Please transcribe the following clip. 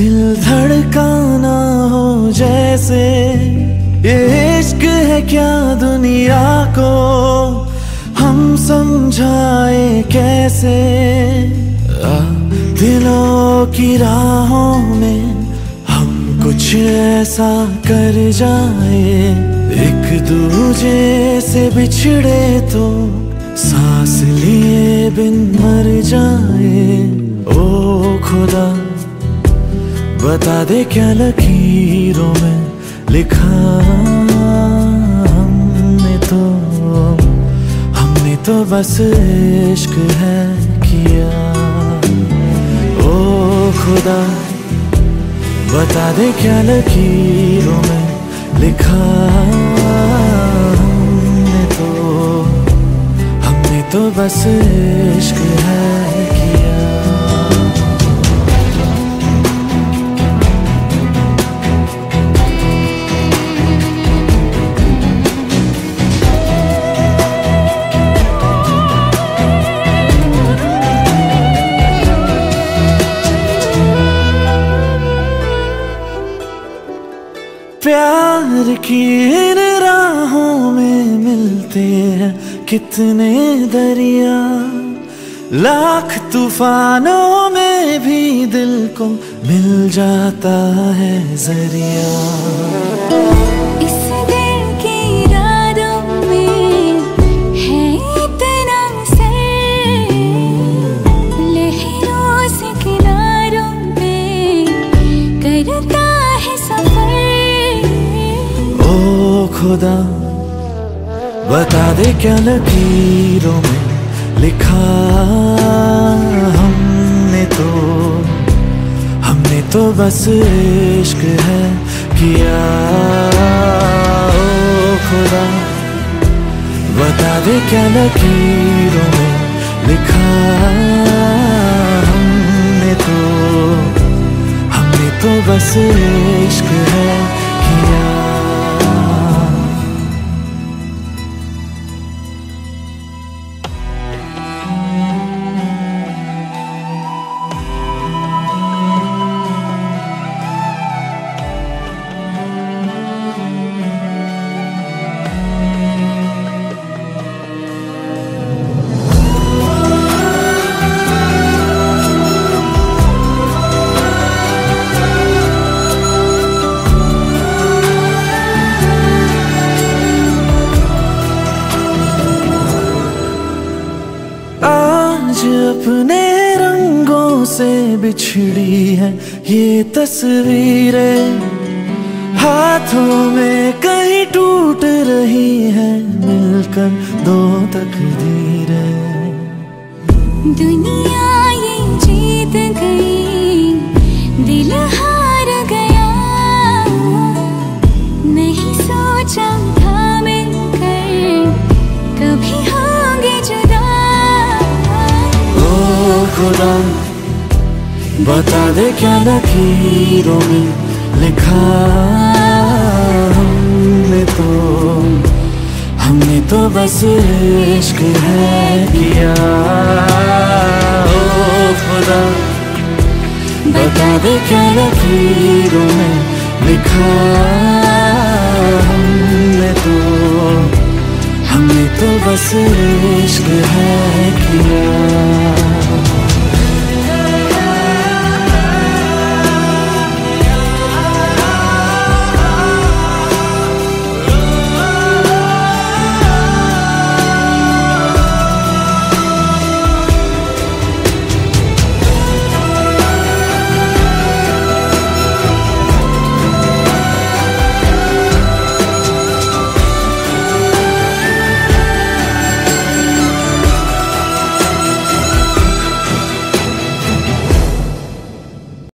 दिल धड़काना हो जैसे। ये इश्क है क्या दुनिया को? हम समझाए कैसे? आ, दिलों की राहों में हम कुछ ऐसा कर जाए। एक दूजे से बिछड़े तो सांस लिए बिन मर जाए। ओ खुदा। बता दे क्या लकीरों में लिखा हमने तो। हमने तो बस इश्क है किया। ओ खुदा, बता दे क्या लकीरों में लिखा हमने तो। हमने तो बस इश्क है प्यार की इन राहों में मिलते हैं कितने दरिया। लाख तूफानों में भी दिल को मिल जाता है ज़रिया। इस खुदा, बता दे क्या लकीरों में लिखा हमने तो। हमने तो बस इश्क है किया। ओ खुदा, बता दे क्या लकीरों में लिखा हमने तो। हमने तो बस इश्क है किया। अपने रंगों से बिछड़ी है ये तस्वीरें। हाथों में कहीं टूट रही है मिलकर दो तकदीरें। दुनिया ये जीत गई, दिल हार खुदा बता दे क्या लकीरों में लिखा हमने तो। हमने तो बस इश्क है किया। ओ खुदा बता दे क्या लकीरों में लिखा हमने तो। हमने तो बस इश्क है